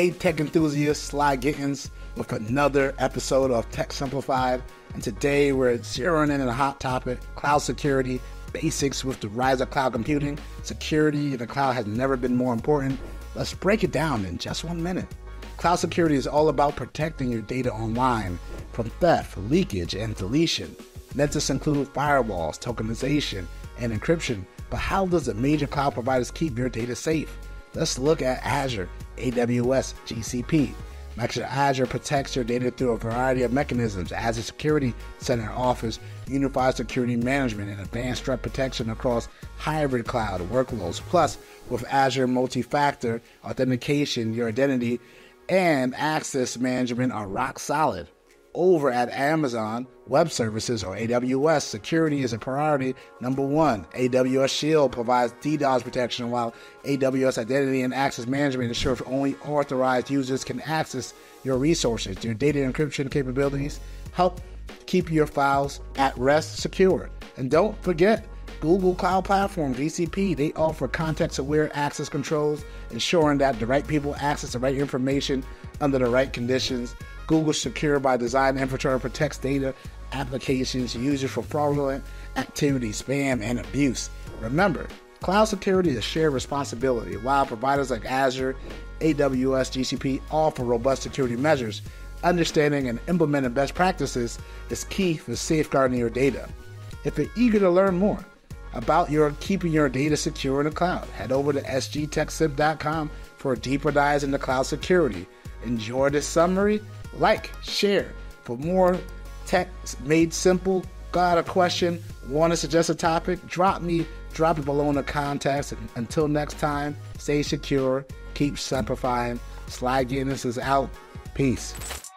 Hey, tech enthusiasts, Sly Gittens with another episode of Tech Simplified. And today we're zeroing in on a hot topic cloud security, basics with the rise of cloud computing. Security in the cloud has never been more important. Let's break it down in just one minute. Cloud security is all about protecting your data online from theft, leakage, and deletion. Methods include firewalls, tokenization, and encryption. But how does the major cloud providers keep your data safe? Let's look at Azure, AWS, GCP. Microsoft Azure protects your data through a variety of mechanisms. Azure Security Center offers unified security management and advanced threat protection across hybrid cloud workloads. Plus, with Azure multi factor authentication, your identity and access management are rock solid over at Amazon Web Services or AWS, security is a priority. Number one, AWS Shield provides DDoS protection, while AWS Identity and Access Management ensures only authorized users can access your resources. Your data encryption capabilities help keep your files at rest secure. And don't forget, Google Cloud Platform, GCP, they offer context aware access controls, ensuring that the right people access the right information under the right conditions. Google Secure by Design infrastructure protects data applications users for fraudulent activity, spam, and abuse. Remember, cloud security is a shared responsibility. While providers like Azure, AWS, GCP offer robust security measures, understanding and implementing best practices is key for safeguarding your data. If you're eager to learn more about your keeping your data secure in the cloud, head over to sgtechsimp.com for a deeper dive into cloud security. Enjoy this summary like, share. For more tech made simple, got a question, want to suggest a topic, drop me, drop it below in the contacts. Until next time, stay secure, keep simplifying. Sly Gittens is out. Peace.